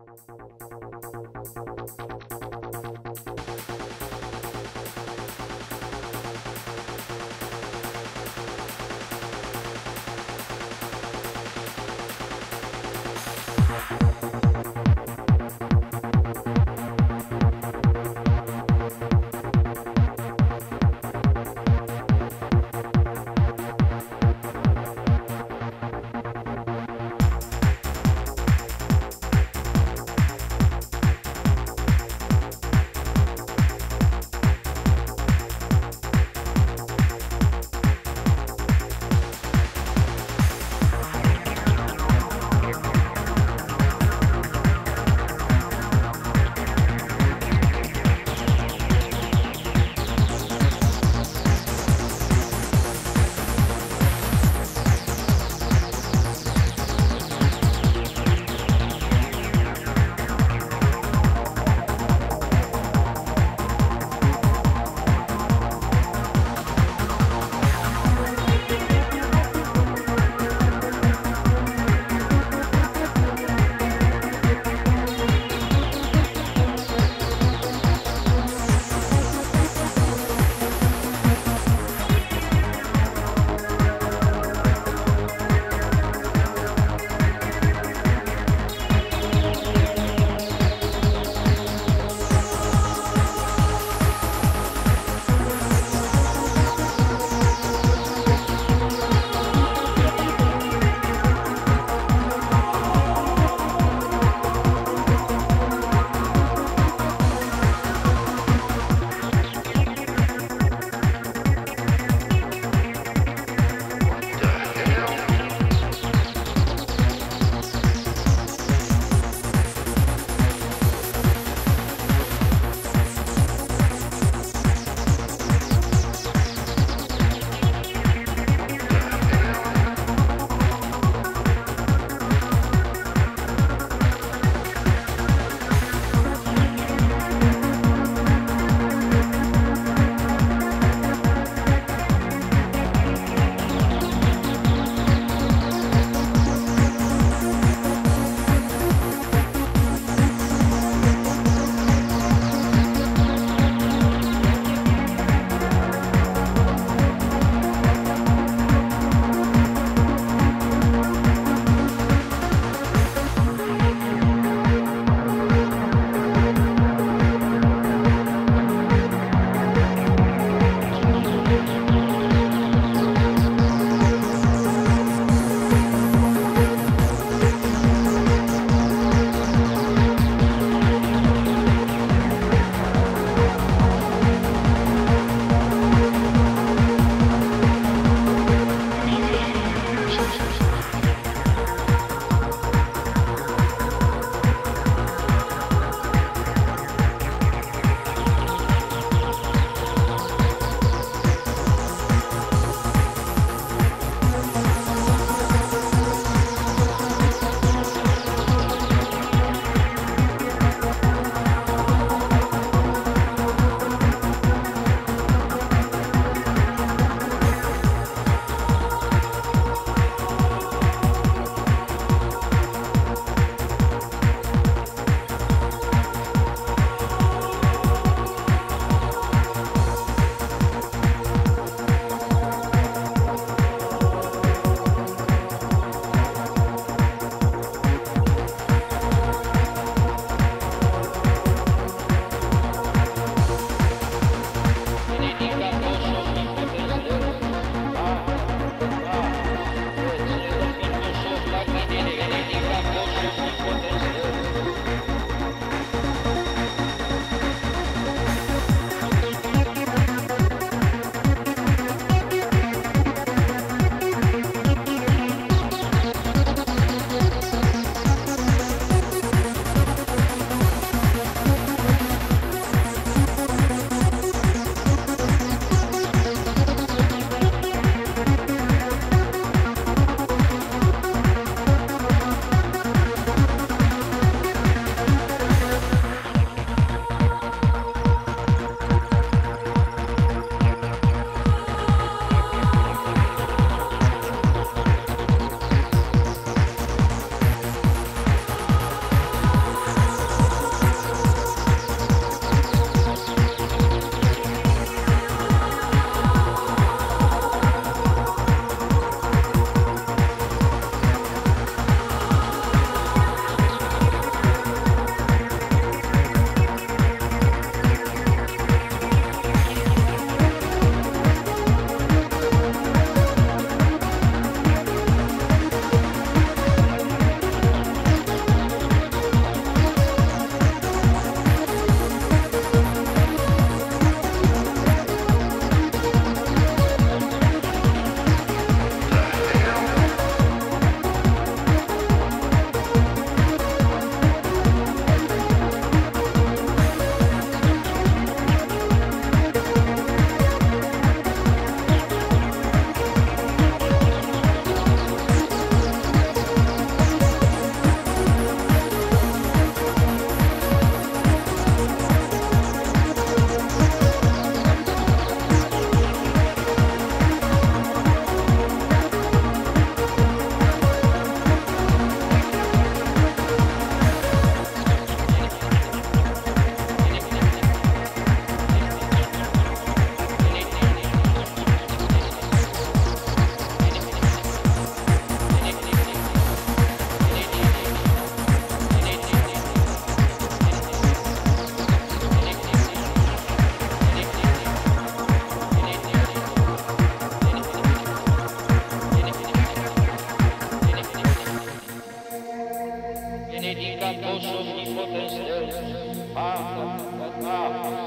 そして Allah, Allah.